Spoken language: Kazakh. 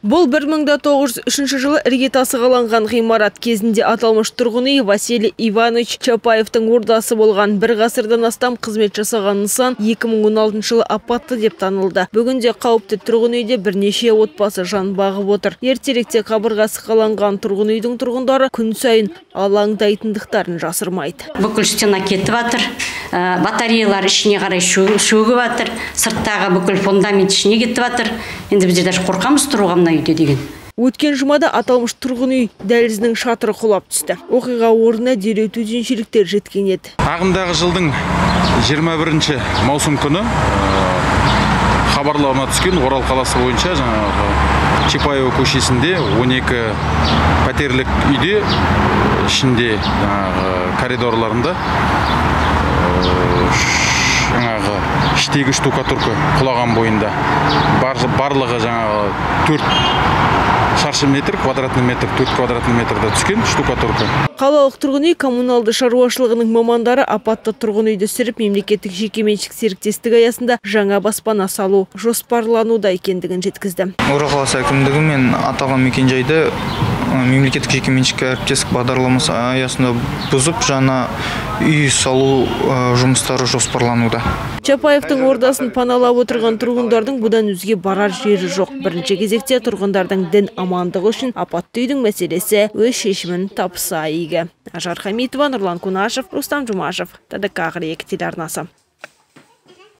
Бұл 1903 жылы іргетасы қаланған ғимарат кезінде аталмыш тұрғын үй Василий Иванович Чапаевтың ордасы болған бір ғасырдан астам қызмет жасаған нысан 2016 жылы апатты деп танылды. Бүгінде қауіпті тұрғын үйде бірнеше отбасы жан бағып отыр. Ертеректе қабырғасы қаланған тұрғын үйдің тұрғындары күн сайын алаңдайтындықтарын жасырмайды. Бүкіл стена кетіп жатыр. Батареялар ішіне қарай шөгіп жатыр. Сырттағы бүкіл фундамент ішіне кетіп жатыр. Енді біздер даже қорқамыз тұруға мына үйде деген Өткен жұмада аталмыш тұрғын үй дәлізінің шатыры құлап түсті. Оқиға орнына дереу төтеншеліктер жеткен еді. Ағымдағы жылдың 21 маусым күні хабарлама түскен Орал қаласы бойынша жаңағы Чапаева көшесінде 12 пәтерлік үйде ішінде жаңағы коридорларында іштегі штукатурка құлаған бойында. Барлығы жаңағы төрт шаршы метр квадратный метр төрт квадратный метрда түскен штукатурка қалалық тұрғын үй коммуналды шаруашылығының мамандары апатты тұрғын үйді сүріп мемлекеттік жекеменшік серіктестік аясында жаңа баспана салу жоспарлануда екендігін жеткізді. Орал қаласы әкімдігі мен аталған мекенжайды мемлекеттік жекеменшік әріптестік бағдарламасы аясында бұзып жаңа үй салу жұмыстары жоспарлануда. Чапаевтың ордасын паналап отырған тұрғындардың бұдан өзге барар жері жоқ. Бірінші кезекте тұрғындардың дін амандығы үшін апатты үйдің мәселесі өз шешімін тапса игі. Գիգը։ Աժարխամի Իտվան Ռլան Կունաշև, Ռուստամ Ջումաշև, տդկաղրի եկտիրարնասը։